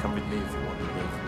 Come with me if you want to live.